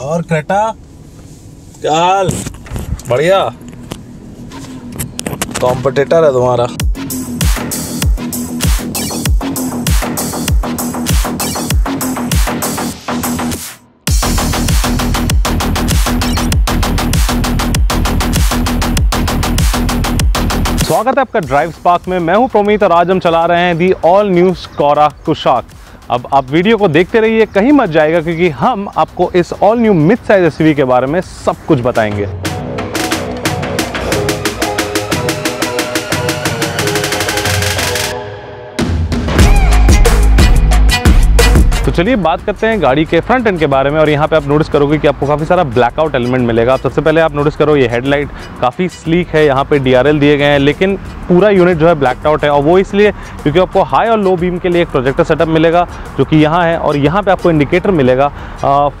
और क्रेटा हाल बढ़िया। कॉम्पिटिटर है तुम्हारा। स्वागत है आपका ड्राइव स्पार्क में। मैं हूँ प्रोमित और आज हम चला रहे हैं the all new Skoda Kushaq अब आप वीडियो को देखते रहिए, कहीं मत जाएगा क्योंकि हम आपको इस all new mid size S के बारे में सब कुछ बताएँगे। तो चलिए बात करते हैं गाड़ी के फ्रंट एंड के बारे में और यहाँ पे आप नोटिस करोगे कि आपको काफ़ी सारा ब्लैकआउट एलिमेंट मिलेगा। सबसे पहले आप नोटिस करो, ये हेडलाइट काफ़ी स्लीक है, यहाँ पे डीआरएल दिए गए हैं, लेकिन पूरा यूनिट जो है ब्लैकड आउट है। और वो इसलिए क्योंकि आपको हाई और लो बीम के लिए एक प्रोजेक्टर सेटअप मिलेगा, जो कि यहाँ है और यहाँ पे आपको इंडिकेटर मिलेगा।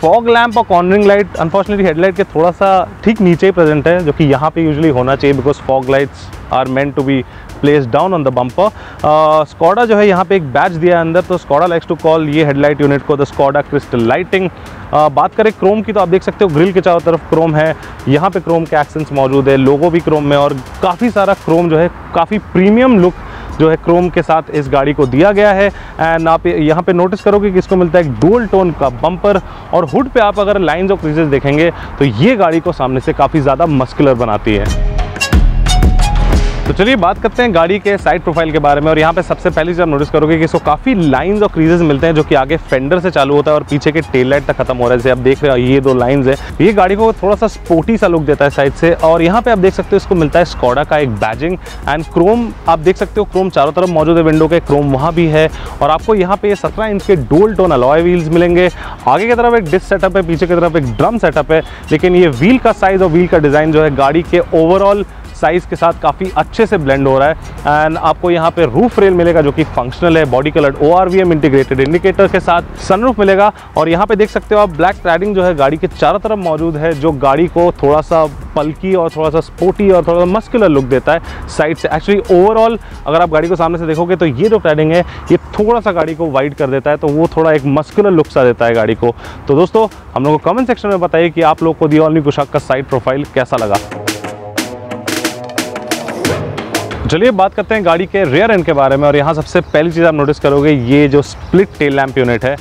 फॉग लैम्प और कॉर्नरिंग लाइट अनफॉर्चुनेटली हेडलाइट के थोड़ा सा ठीक नीचे ही प्रेजेंट है, जो कि यहाँ पे यूजली होना चाहिए because fog lights are meant to be place down on the bumper Skoda जो है यहाँ पे एक बैच दिया है अंदर तो स्कॉडा लाइक्स टू कॉल ये हेडलाइट यूनिट को द स्कॉडा क्रिस्टल लाइटिंग बात करें क्रोम की तो आप देख सकते हो ग्रिल के चारों तरफ़ क्रोम है। यहाँ पे क्रोम के एक्सेंट्स मौजूद है लोगो भी क्रोम में और काफ़ी सारा क्रोम जो है, काफ़ी प्रीमियम लुक जो है क्रोम के साथ इस गाड़ी को दिया गया है। एंड आप यहाँ पे नोटिस करोगे कि इसको मिलता है एक डुअल टोन का बम्पर और हुड पे आप अगर लाइंस और क्रीजेस देखेंगे तो ये गाड़ी को सामने से काफ़ी ज़्यादा मस्कुलर बनाती है। तो चलिए बात करते हैं गाड़ी के साइड प्रोफ़ाइल के बारे में, और यहाँ पे सबसे पहले जब नोटिस करोगे कि इसको काफ़ी लाइंस और क्रीजेस मिलते हैं जो कि आगे फेंडर से चालू होता है और पीछे के टेल लाइट तक खत्म हो रहा है। जैसे आप देख रहे हो, ये दो लाइंस है। ये गाड़ी को थोड़ा सा स्पोर्टी सा लुक देता है साइड से, और यहाँ पे आप देख सकते हो इसको मिलता है स्कॉडा का एक बैजिंग एंड क्रोम आप देख सकते हो क्रोम चारों तरफ़ मौजूद है विंडो के क्रोम वहाँ भी है। और आपको यहाँ पे सत्रह इंच के डोल टोन अलॉय व्हील्स मिलेंगे। आगे की तरफ़ एक डिस्क सेटअप है, पीछे की तरफ़ एक ड्रम सेटअप है, लेकिन ये व्हील का साइज़ और व्हील का डिज़ाइन जो है गाड़ी के ओवरऑल साइज़ के साथ काफ़ी अच्छे से ब्लेंड हो रहा है। एंड आपको यहाँ पे रूफ रेल मिलेगा जो कि फंक्शनल है body colour O R integrated indicator के साथ सनरूफ मिलेगा। और यहाँ पे देख सकते हो आप ब्लैक ट्रैडिंग जो है गाड़ी के चारों तरफ़ मौजूद है, जो गाड़ी को थोड़ा सा पल्की और थोड़ा सा स्पोर्टी और थोड़ा सा मस्कुलर लुक देता है साइड से। एक्चुअली ओवरऑल अगर आप गाड़ी को सामने से देखोगे तो ये जो ट्रैडिंग है, ये थोड़ा सा गाड़ी को वाइड कर देता है तो वो थोड़ा एक मस्कुलर लुक सा देता है गाड़ी को। तो दोस्तों, हम लोग को कमेंट सेक्शन में बताइए कि आप लोग को दी ऑल कुशाक का साइड प्रोफ़ाइल कैसा लगा। चलिए बात करते हैं गाड़ी के रेयर एंड के बारे में और यहाँ सबसे पहली चीज़ आप नोटिस करोगे ये जो स्प्लिट टेल लैम्प यूनिट है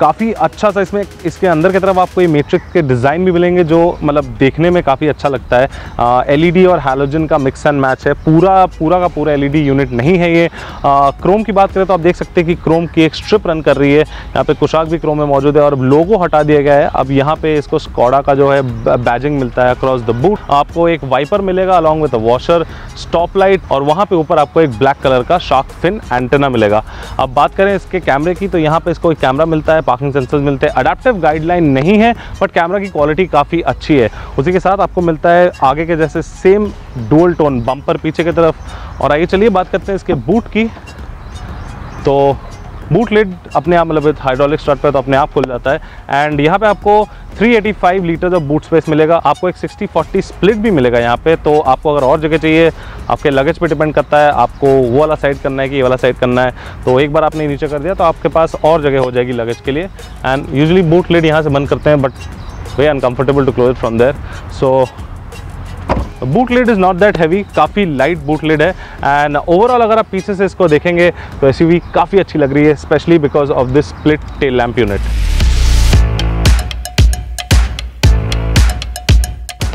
काफ़ी अच्छा सा इसमें इसके अंदर की तरफ़ आपको ये मेट्रिक के डिज़ाइन भी मिलेंगे जो मतलब देखने में काफ़ी अच्छा लगता है। एलईडी और हैलोजन का मिक्स एंड मैच है पूरा पूरा का पूरा एलईडी यूनिट नहीं है ये। आ, क्रोम की बात करें तो आप देख सकते हैं कि क्रोम की एक स्ट्रिप रन कर रही है यहाँ पे कुशाक भी क्रोम में मौजूद है और लोगो हटा दिया गया है। अब यहाँ पे इसको स्कॉडा का जो है बैजिंग मिलता है अक्रॉस द बूट आपको एक वाइपर मिलेगा along with washer stop light और वहाँ पे ऊपर आपको एक ब्लैक कलर का शार्क फिन एंटेना मिलेगा। अब बात करें इसके कैमरे की तो यहाँ पे इसको एक कैमरा मिलता है पार्किंग सेंसर्स मिलते हैं। अडाप्टिव गाइडलाइन नहीं है बट कैमरा की क्वालिटी काफ़ी अच्छी है। उसी के साथ आपको मिलता है आगे के जैसे सेम डोल टोन बम्पर पीछे की तरफ़। और आइए चलिए बात करते हैं इसके बूट की। तो बूट लिड अपने आप मतलब हाइड्रोलिक स्टार्ट पर तो अपने आप खुल जाता है। एंड यहाँ पे आपको 385 लीटर ऑफ़ बूट स्पेस मिलेगा, आपको एक 60 40 स्प्लिट भी मिलेगा यहाँ पे। तो आपको अगर और जगह चाहिए, आपके लगेज पे डिपेंड करता है, आपको वो वाला साइड करना है कि ये वाला साइड करना है। तो एक बार आपने नीचे कर दिया तो आपके पास और जगह हो जाएगी लगेज के लिए। एंड यूजली बूट लिड यहाँ से बंद करते हैं but way uncomfortable to close from there so boot lid is not that heavy काफ़ी लाइट बूट लेड है। एंड ओवरऑल अगर आप पीछे से इसको देखेंगे तो ऐसी भी काफ़ी अच्छी लग रही है specially because of this split tail lamp unit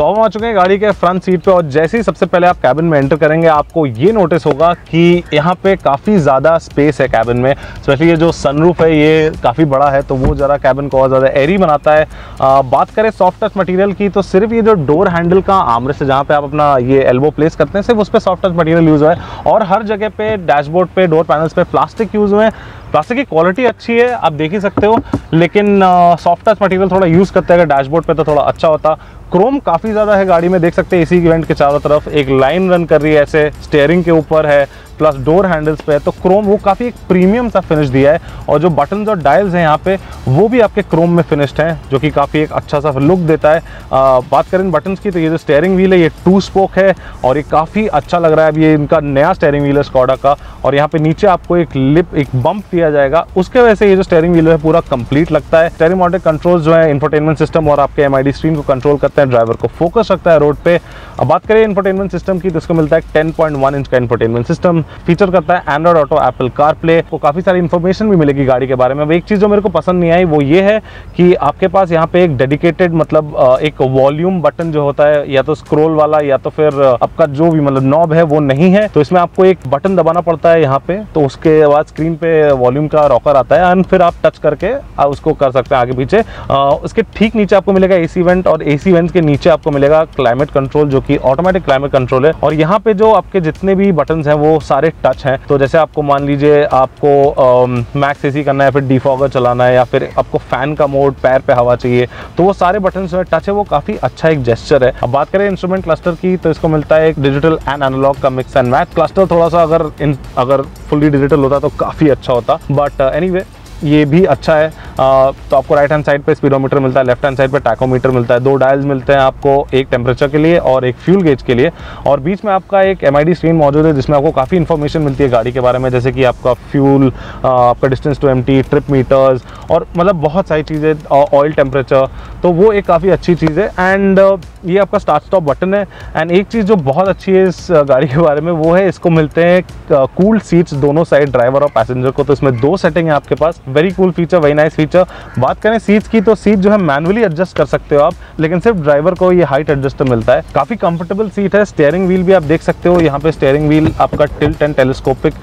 तो हम आ चुके हैं गाड़ी के फ्रंट सीट पे और जैसे ही सबसे पहले आप कैबिन में एंटर करेंगे आपको ये नोटिस होगा कि यहाँ पे काफ़ी ज़्यादा स्पेस है कैबिन में। स्पेशली ये जो सनरूफ है ये काफ़ी बड़ा है तो वो ज़रा कैबिन को और ज़्यादा एरी बनाता है। आ, बात करें सॉफ्ट टच मटीरियल की तो सिर्फ़ ये जो डोर हैंडल का आमरे से जहाँ पे आप अपना ये एल्बो प्लेस करते हैं सिर्फ़ उस पर सॉफ्ट टच मटीरियल यूज़ हुआ है। और हर जगह पे डैशबोर्ड पे डोर पैनल्स पे प्लास्टिक यूज़ हुए हैं। प्लास्टिक की क्वालिटी अच्छी है, आप देख ही सकते हो, लेकिन सॉफ्ट टच मटेरियल थोड़ा यूज़ करते अगर डैशबोर्ड पे तो थोड़ा अच्छा होता। क्रोम काफ़ी ज़्यादा है गाड़ी में, देख सकते हैं, इसी इवेंट के चारों तरफ़ एक लाइन रन कर रही है, ऐसे स्टेयरिंग के ऊपर है प्लस डोर हैंडल्स पे है तो क्रोम वो काफ़ी एक प्रीमियम सा फिनिश दिया है और जो बटन्स और डायल्स हैं यहाँ पे वो भी आपके क्रोम में फिनिश्ड हैं जो कि काफ़ी एक अच्छा सा लुक देता है। आ, बात करें बटन्स की तो ये जो स्टेयरिंग व्हील है ये टू स्पोक है और ये काफ़ी अच्छा लग रहा है। अब ये इनका नया स्टेयरिंग व्हील है स्कॉडा का और यहाँ पे नीचे आपको एक लिप एक बम्प दिया जाएगा। उसके वजह से ये जो स्टेयरिंग व्हील है पूरा कंप्लीट लगता है। स्टेयरिंग माउंटेड कंट्रोल जो है इंफरटेनमेंट सिस्टम और आपके एमआईडी स्क्रीन को कंट्रोल करते हैं ड्राइवर को फोकस रखता है रोड पे। अब बात करें इंफरटेनमेंट सिस्टम की तो इसको मिलता है 10.1 इंच का इंफरटेनमेंट सिस्टम फीचर करता है Android auto Apple car play को काफ़ी सारी इन्फॉर्मेशन भी मिलेगी गाड़ी के बारे में। एक चीज़ जो मेरे को पसंद नहीं आई, वो ये है कि आपके पास यहाँ पे एक डेडिकेटेड मतलब एक वॉल्यूम बटन जो होता है, या तो स्क्रोल वाला, या तो फिर आपका जो भी मतलब नॉब है, वो नहीं है। तो इसमें आपको एक बटन दबाना पड़ता है यहाँ पे तो उसके बाद स्क्रीन पे वॉल्यूम का रॉकर आता है एंड फिर आप टच करके उसको कर सकते हैं आगे पीछे। उसके ठीक नीचे आपको मिलेगा एसी वेंट और एसी वेंट के नीचे आपको मिलेगा क्लाइमेट कंट्रोल जो कि ऑटोमेटिक क्लाइमेट कंट्रोल है। और यहाँ पे जो आपके जितने भी बटन हैं, वो सारे टच हैं। तो जैसे आपको मान लीजिए आपको मैक्स एसी करना है, फिर डिफॉगर चलाना है, या फिर आपको फ़ैन का मोड पैर पे हवा चाहिए तो वो सारे बटन जो है टच है, वो काफ़ी अच्छा एक जेस्चर है। अब बात करें इंस्ट्रूमेंट क्लस्टर की तो इसको मिलता है एक डिजिटल एंड एनालॉग का मिक्स एंड मैच क्लस्टर थोड़ा सा अगर अगर फुल्ली डिजिटल होता तो काफ़ी अच्छा होता। बट एनी ये भी अच्छा है। तो आपको राइट हैंड साइड पे स्पीडोमीटर मिलता है लेफ़्ट हैंड साइड पे टैकोमीटर मिलता है, दो डायल्स मिलते हैं आपको एक टेम्परेचर के लिए और एक फ्यूल गेज के लिए। और बीच में आपका एक एमआईडी स्क्रीन मौजूद है, जिसमें आपको काफ़ी इन्फॉर्मेशन मिलती है गाड़ी के बारे में, जैसे कि आपका फ्यूल आपका distance to M trip meters और मतलब बहुत सारी चीज़ें ऑयल टेम्परेचर तो वो एक काफ़ी अच्छी चीज़ है। एंड ये आपका स्टार्ट स्टॉप बटन है। एंड एक चीज़ जो बहुत अच्छी है इस गाड़ी के बारे में, वो है इसको मिलते हैं कूल सीट्स दोनों साइड ड्राइवर और पैसेंजर को। तो इसमें दो सेटिंग है आपके पास। Very cool feature very nice feature बात करें सीट्स की तो सीट जो है मैनुअली एडजस्ट कर सकते हो आप, लेकिन सिर्फ़ ड्राइवर को ये हाइट एडजस्टर मिलता है। काफ़ी कंफर्टेबल सीट है स्टेयरिंग व्हील भी आप देख सकते हो, यहाँ पे स्टेयरिंग व्हील आपका टिल्ट एंड टेलीस्कोपिक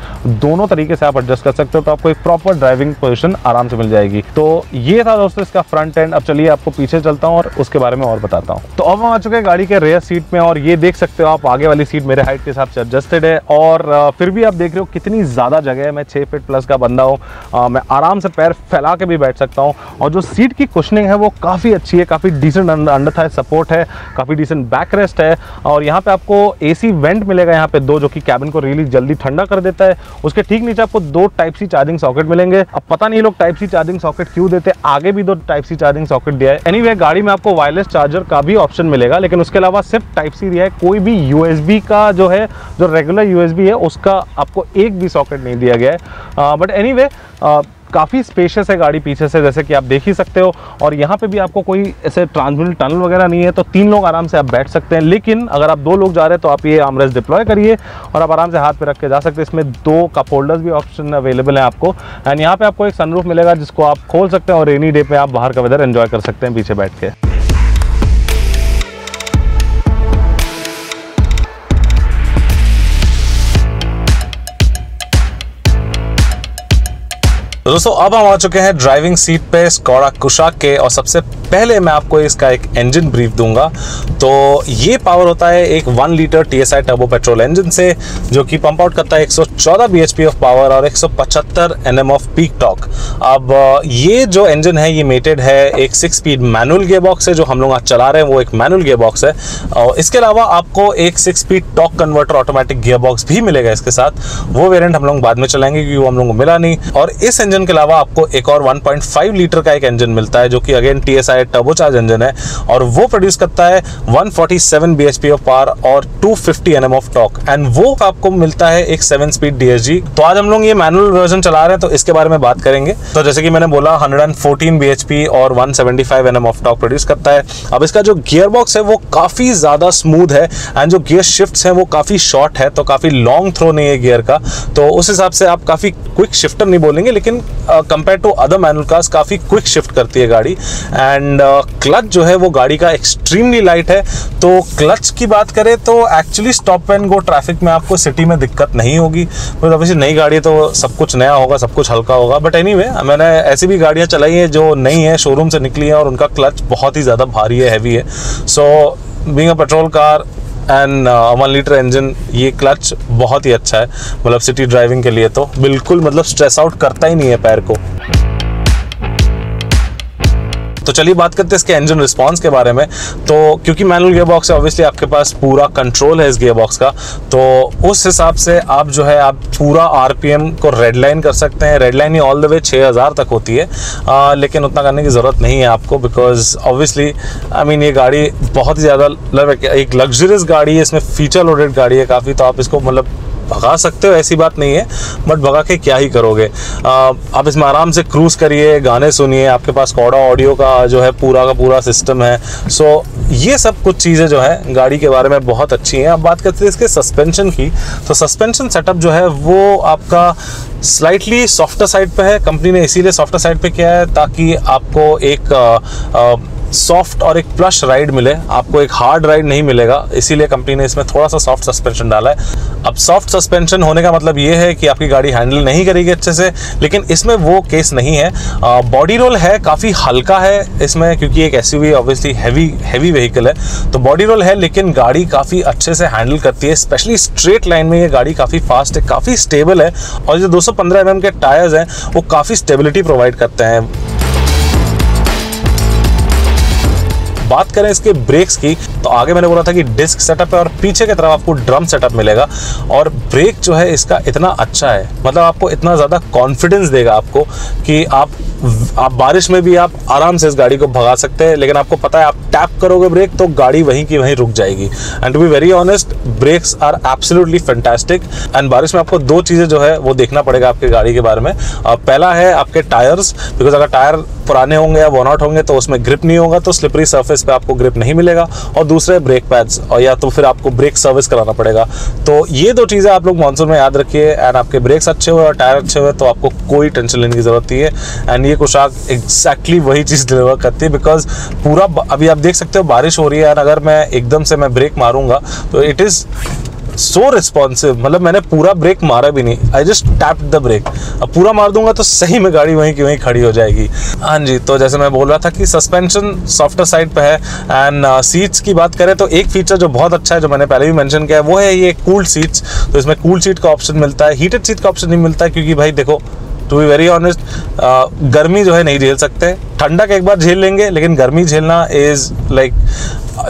दोनों तरीके से आप एडजस्ट कर सकते हो तो आपको एक प्रॉपर ड्राइविंग पोजिशन आराम से मिल जाएगी। तो ये था दोस्तों इसका फ्रंट एंड अब चलिए आपको पीछे चलता हूँ और उसके बारे में और बताता हूँ। तो अब हम आ चुके हैं गाड़ी के रेयर सीट में और ये देख सकते हो आप, आगे वाली सीट मेरे हाइट के हिसाब से एडजस्टेड है और फिर भी आप देख रहे हो कितनी ज़्यादा जगह है। मैं छः फीट प्लस का बंदा हूँ। मैं आराम से पैर फैला के भी बैठ सकता हूँ। और जो सीट की कुशनिंग है, वो काफ़ी अच्छी है, काफ़ी डिसेंट अंडर था सपोर्ट है, काफ़ी डिसेंट बैक रेस्ट है। और यहाँ पे आपको एसी वेंट मिलेगा यहाँ पे दो, जो कि कैबिन को रियली जल्दी ठंडा कर देता है। उसके ठीक नीचे आपको दो टाइप सी चार्जिंग सॉकेट मिलेंगे। अब पता नहीं लोग टाइप सी चार्जिंग सॉकेट क्यों देते आगे भी दो टाइप सी चार्जिंग सॉकेट दिया है। एनीवे गाड़ी में आपको वायरलेस चार्जर का भी ऑप्शन मिलेगा, लेकिन उसके अलावा सिर्फ़ टाइप सी दिया है। कोई भी यूएसबी का जो है, जो रेगुलर यूएसबी है, उसका आपको एक भी सॉकेट नहीं दिया गया है। बट एनीवे काफ़ी स्पेशियस है गाड़ी पीछे से, जैसे कि आप देख ही सकते हो। और यहाँ पे भी आपको कोई ऐसे ट्रांसमिट टनल वगैरह नहीं है तो तीन लोग आराम से आप बैठ सकते हैं। लेकिन अगर आप दो लोग जा रहे हैं तो आप ये आमरेज डिप्लॉय करिए और आप आराम से हाथ पे रख के जा सकते हैं। इसमें दो कप होल्डर्स भी ऑप्शन अवेलेबल हैं आपको। एंड यहाँ पर आपको एक सनरूफ मिलेगा, जिसको आप खोल सकते हैं और रेनी डे पर आप बाहर का वेदर इन्जॉय कर सकते हैं, पीछे बैठ के। तो दोस्तों, अब हम आ चुके हैं ड्राइविंग सीट पे स्कॉडा कुशाक के और सबसे पहले मैं आपको इसका एक इंजन ब्रीफ दूँगा। तो ये पावर होता है एक one litre T S turbo petrol engine से, जो कि पंप आउट करता है 114 bhp ऑफ़ पावर और 175 nm ऑफ़ पीक टॉक अब, ये जो इंजन है, ये मेटेड है एक six speed manual gear box है जो हम लोग आज चला रहे हैं, वो एक मैनुअल गियर बॉक्स है। और इसके अलावा आपको एक six speed torque converter automatic gear box भी मिलेगा इसके साथ। वो वेरियंट हम लोग बाद में चलाएँगे, क्योंकि वो हम लोग को मिला नहीं। और इस इंजन के अलावा आपको एक और 1.5 लीटर का एक इंजन मिलता है, जो कि again T S I turbocharge engine है, और वो प्रोड्यूस करता है 147 bhp ऑफ़ पावर और 250 nm ऑफ़ टॉक एंड वो आपको मिलता है एक 7 स्पीड DSG तो आज हम लोग ये मैनुअल वर्जन चला रहे हैं तो इसके बारे में बात करेंगे। तो जैसे कि मैंने बोला 114 bhp और 175 nm ऑफ़ टॉक प्रोड्यूस करता है। अब इसका जो गियर बॉक्स है, वो काफ़ी ज़्यादा स्मूथ है एंड जो गियर शिफ्ट्स हैं, वो काफ़ी शॉर्ट है तो काफ़ी लॉन्ग थ्रो नहीं है गियर का। तो उस हिसाब से आप काफ़ी क्विक शिफ्टर नहीं बोलेंगे, लेकिन compare to other manual cars काफ़ी क्विक शिफ्ट करती है गाड़ी। एंड क्लच जो है वो गाड़ी का एक्सट्रीमली लाइट है। तो क्लच की बात करें तो actually stop and go traffic में आपको सिटी में दिक्कत नहीं होगी। तो ऑब्वियसली नई गाड़ी तो सब कुछ नया होगा, सब कुछ हल्का होगा। बट एनी मैंने ऐसी भी गाड़ियाँ चलाई हैं जो नई हैं शोरूम से निकली हैं और उनका क्लच बहुत ही ज़्यादा भारी है हैवी है। So being a petrol car and one litre engine ये क्लच बहुत ही अच्छा है। मतलब सिटी ड्राइविंग के लिए तो। बिल्कुल मतलब स्ट्रेस आउट करता ही नहीं है पैर को। तो चलिए बात करते हैं इसके इंजन रिस्पांस के बारे में। तो क्योंकि मैनुअल गियर बॉक्स है ऑब्वियसली आपके पास पूरा कंट्रोल है इस गियर बॉक्स का। तो उस हिसाब से आप जो है आप पूरा आरपीएम को रेड लाइन कर सकते हैं। रेड लाइन ही ऑल द वे 6000 तक होती है। आ, लेकिन उतना करने की ज़रूरत नहीं है आपको बिकॉज़ ऑब्वियसली आई मीन ये गाड़ी बहुत ही ज़्यादा मतलब एक लग्जरियस गाड़ी है इसमें फीचर लोडेड गाड़ी है काफ़ी तो आप इसको मतलब भगा सकते हो ऐसी बात नहीं है बट भगा के क्या ही करोगे? आप इसमें आराम से क्रूज करिए गाने सुनिए आपके पास कौड़ा ऑडियो का जो है पूरा का पूरा सिस्टम है। सो ये सब कुछ चीज़ें जो है गाड़ी के बारे में बहुत अच्छी हैं। अब बात करते हैं इसके सस्पेंशन की तो सस्पेंशन सेटअप जो है वो आपका स्लाइटली सॉफ्टर साइड पे है। कंपनी ने इसीलिए सॉफ्टर साइड पे किया है ताकि आपको एक आ, आ, सॉफ्ट और एक प्लश राइड मिले। आपको एक हार्ड राइड नहीं मिलेगा। इसीलिए कंपनी ने इसमें थोड़ा सा सॉफ्ट सस्पेंशन डाला है। अब सॉफ्ट सस्पेंशन होने का मतलब ये है कि आपकी गाड़ी हैंडल नहीं करेगी अच्छे से, लेकिन इसमें वो केस नहीं है। बॉडी रोल है, काफ़ी हल्का है इसमें, क्योंकि एक S obviously heavy heavy vehicle है। तो बॉडी रोल है, लेकिन गाड़ी काफ़ी अच्छे से हैंडल करती है। स्पेशली स्ट्रेट लाइन में ये गाड़ी काफ़ी फास्ट है, काफ़ी स्टेबल है। और जो 215 mm के टायर्स हैं, वो काफ़ी स्टेबिलिटी प्रोवाइड करते हैं। बात करें इसके ब्रेक्स की तो आगे मैंने बोला था कि डिस्क सेटअप है और पीछे की तरफ़ आपको ड्रम सेटअप मिलेगा और ब्रेक जो है इसका इतना अच्छा है मतलब आपको इतना ज़्यादा कॉन्फिडेंस देगा आपको कि आप आप बारिश में भी आप आराम से इस गाड़ी को भगा सकते हैं, लेकिन आपको पता है, आप टैप करोगे ब्रेक तो गाड़ी वहीं की वहीं रुक जाएगी। And to be very honest brakes are absolutely fantastic and बारिश में आपको दो चीज़ें जो है, वो देखना पड़ेगा आपकी गाड़ी के बारे में। पहला है आपके टायर्स बिकॉज़ अगर टायर पुराने होंगे या वॉनआउट होंगे तो उसमें ग्रिप नहीं होगा तो स्लिपरी सर्फेस पे आपको ग्रिप नहीं मिलेगा। और दूसरे ब्रेक पैड्स और या तो फिर आपको ब्रेक सर्विस कराना पड़ेगा। तो ये दो चीज़ें आप लोग मानसून में याद रखिए एंड आपके ब्रेक्स अच्छे हुए और टायर अच्छे हुए तो आपको कोई टेंशन लेने की ज़रूरत नहीं है। एंड ये कुशाक एग्जैक्टली वही चीज़ डिलीवर करती है बिकॉज़ पूरा अभी आप देख सकते हो बारिश हो रही है अगर मैं एकदम से मैं ब्रेक मारूँगा तो इट इज़ सो रिस्पॉन्सिव मतलब मैंने पूरा ब्रेक मारा भी नहीं I just tap the brake अब पूरा मार दूँगा तो सही में गाड़ी वहीं की वहीं खड़ी हो जाएगी। हाँ जी तो जैसे मैं बोल रहा था कि सस्पेंशन सॉफ्टवेयर साइड पे है एंड सीट्स uh, की बात करें तो एक फीचर जो बहुत अच्छा है जो मैंने पहले भी मेंशन किया है वो है ये कूल्ड सीट्स तो इसमें कूल सीट का ऑप्शन मिलता है हीटेड सीट का ऑप्शन नहीं मिलता क्योंकि भाई देखो टू बी वेरी ऑनेस्ट गर्मी जो है नहीं झेल सकते। ठंडक एक बार झेल लेंगे, लेकिन गर्मी झेलना इज़ लाइक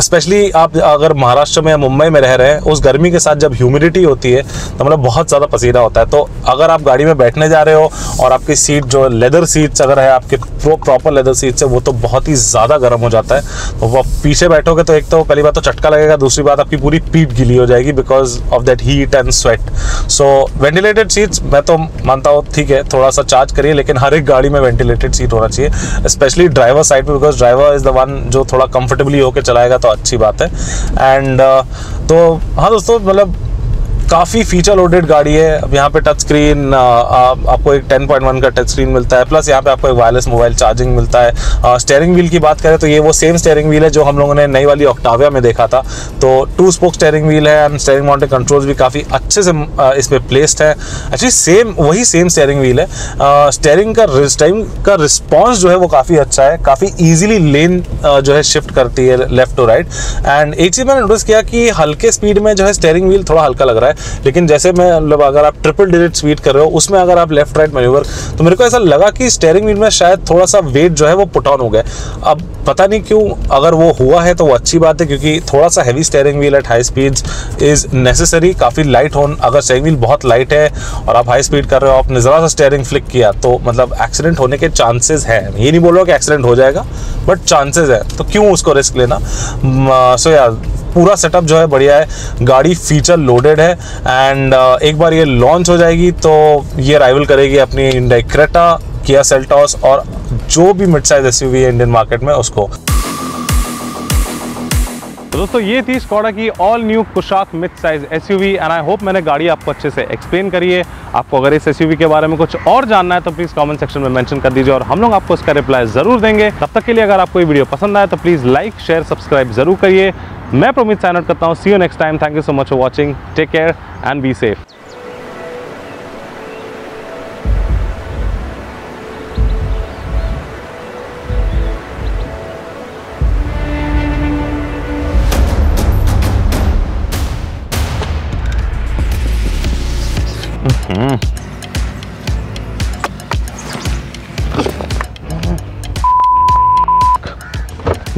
स्पेशली आप अगर महाराष्ट्र में या मुंबई में रह रहे हैं, उस गर्मी के साथ जब ह्यूमिडिटी होती है तो मतलब बहुत ज़्यादा पसीना होता है। तो अगर आप गाड़ी में बैठने जा रहे हो, और आपकी सीट जो लेदर सीट्स अगर है, आपके प्रो प्रॉपर लेदर सीट्स है, वो तो बहुत ही ज़्यादा गर्म हो जाता है। तो वो पीछे बैठोगे तो एक तो पहली बात तो चटका लगेगा, दूसरी बात आपकी पूरी पीठ गिली हो जाएगी because of that heat and sweat so ventilated seats मैं तो मानता हूँ, ठीक है, थोड़ा सा चार्ज करिए, लेकिन हर एक गाड़ी में वेंटिलेटेड सीट होना चाहिए स्पेशली ड्राइवर साइड पे because driver is the one जो थोड़ा कंफर्टेबली होकर चलाएगा तो अच्छी बात है। एंड uh, तो हाँ दोस्तों मतलब काफ़ी फीचर लोडेड गाड़ी है। अब यहाँ पे टच स्क्रीन आपको एक 10.1 का टच स्क्रीन मिलता है। प्लस यहाँ पे आपको एक वायरलेस मोबाइल चार्जिंग मिलता है। स्टेयरिंग व्हील की बात करें तो ये वो सेम स्टेयरिंग व्हील है जो हम लोगों ने नई वाली ऑक्टाविया में देखा था। तो टू स्पोक स्टेयरिंग व्हील है एंड स्टेयरिंग माउंटेड कंट्रोल्स भी काफ़ी अच्छे से इसमें प्लेस्ड है। एक्चुअली सेम वही सेम स्टेयरिंग व्हील है। स्टेयरिंग का स्टेयरिंग का रिस्पॉन्स जो है वो काफ़ी अच्छा है। काफ़ी ईजिली लेन जो है शिफ्ट करती है लेफ़्ट टू राइट एंड एक चीज़ मैंने नोटिस किया कि हल्के स्पीड में जो है स्टेयरिंग व्हील थोड़ा हल्का लग रहा है। लेकिन जैसे मैं मतलब अगर आप ट्रिपल डिजिट स्पीड कर रहे हो, उसमें अगर आप लेफ़्ट राइट मैन्यूवर तो मेरे को ऐसा लगा कि स्टेयरिंग व्हील में शायद थोड़ा सा वेट जो है वो पुट ऑन हो गया। अब पता नहीं क्यों, अगर वो हुआ है तो वो अच्छी बात है, क्योंकि थोड़ा सा heavy steering wheel at high speed is necessary काफ़ी लाइट हो अगर स्टेयरिंग व्हील बहुत लाइट है और आप हाई स्पीड कर रहे हो, आपने ज़रा सा स्टेयरिंग फ्लिक किया तो मतलब एक्सीडेंट होने के चांसेस है। ये नहीं बोल रहा कि एक्सीडेंट हो जाएगा बट चांसेस है तो क्यों उसको रिस्क लेना? सो यार पूरा सेटअप जो है बढ़िया है। गाड़ी फीचर लोडेड है एंड uh, एक बार ये लॉन्च हो जाएगी तो ये राइवल करेगी अपनी क्रेटा किया सेल्टॉस और जो भी मिड साइज़ एस है इंडियन मार्केट में उसको। तो दोस्तों ये थी स्कॉडा की all new Kushaq mid size S and I hope मैंने गाड़ी आपको अच्छे से एक्सप्लेन करी है। आपको अगर इस एसयूवी के बारे में कुछ और जानना है तो प्लीज़ कमेंट सेक्शन में मेंशन कर दीजिए और हम लोग आपको इसका रिप्लाई ज़रूर देंगे। तब तक के लिए अगर आपको ये वीडियो पसंद आए तो प्लीज़ लाइक शेयर सब्सक्राइब ज़रूर करिए। मैं प्रोमित साइन आउट करता हूँ। See you next time thank you so much for watching take care and be safe.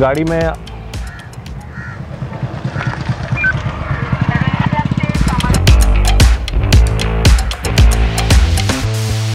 गाड़ी में